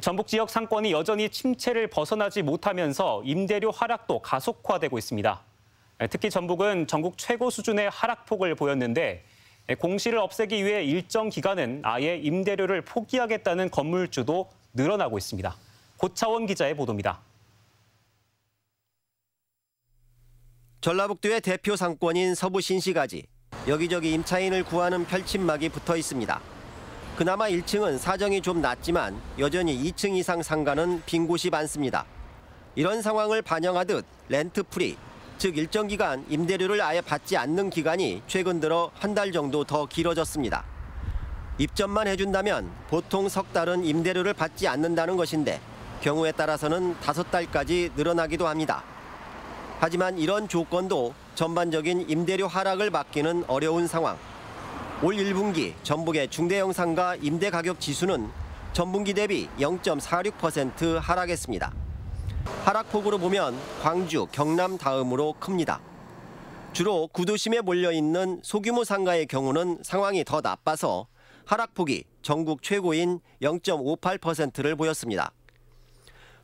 전북 지역 상권이 여전히 침체를 벗어나지 못하면서 임대료 하락도 가속화되고 있습니다. 특히 전북은 전국 최고 수준의 하락폭을 보였는데 공시를 없애기 위해 일정 기간은 아예 임대료를 포기하겠다는 건물주도 늘어나고 있습니다. 고차원 기자의 보도입니다. 전라북도의 대표 상권인 서부 신시가지. 여기저기 임차인을 구하는 펼침막이 붙어 있습니다. 그나마 1층은 사정이 좀 낫지만 여전히 2층 이상 상가는 빈 곳이 많습니다. 이런 상황을 반영하듯 rent free, 즉 일정 기간 임대료를 아예 받지 않는 기간이 최근 들어 한 달 정도 더 길어졌습니다. 입점만 해준다면 보통 석 달은 임대료를 받지 않는다는 것인데 경우에 따라서는 다섯 달까지 늘어나기도 합니다. 하지만 이런 조건도 전반적인 임대료 하락을 막기는 어려운 상황. 올 1분기 전북의 중대형 상가 임대 가격 지수는 전분기 대비 0.46% 하락했습니다. 하락폭으로 보면 광주, 경남 다음으로 큽니다. 주로 구도심에 몰려 있는 소규모 상가의 경우는 상황이 더 나빠서 하락폭이 전국 최고인 0.58%를 보였습니다.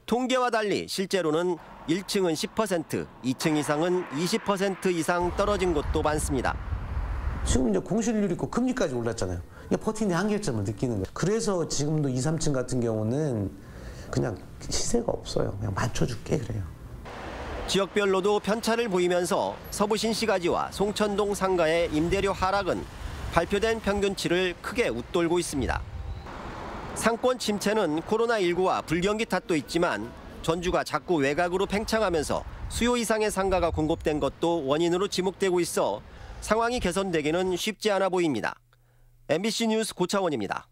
통계와 달리 실제로는 1층은 10%, 2층 이상은 20% 이상 떨어진 곳도 많습니다. 지금 이제 공실률 있고 금리까지 올랐잖아요. 그러니까 버티는 한계점을 느끼는 거예요. 그래서 지금도 2, 3층 같은 경우는 그냥 시세가 없어요. 그냥 맞춰줄게 그래요. 지역별로도 편차를 보이면서 서부 신시가지와 송천동 상가의 임대료 하락은 발표된 평균치를 크게 웃돌고 있습니다. 상권 침체는 코로나19와 불경기 탓도 있지만 전주가 자꾸 외곽으로 팽창하면서 수요 이상의 상가가 공급된 것도 원인으로 지목되고 있어 상황이 개선되기는 쉽지 않아 보입니다. MBC 뉴스 고차원입니다.